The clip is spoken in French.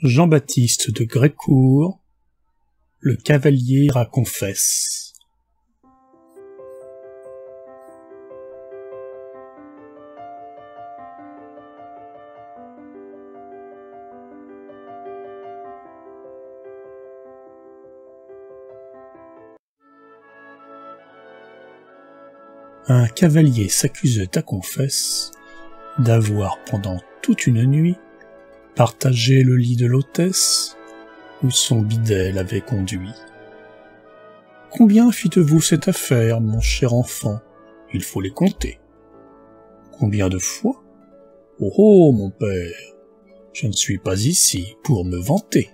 Jean-Baptiste de Grécourt, le cavalier à confesse. Un cavalier s'accusait à confesse d'avoir pendant toute une nuit partagé le lit de l'hôtesse où son bidet l'avait conduit. Combien fîtes-vous cette affaire, mon cher enfant? Il faut les compter. Combien de fois? Oh oh, mon père, je ne suis pas ici pour me vanter.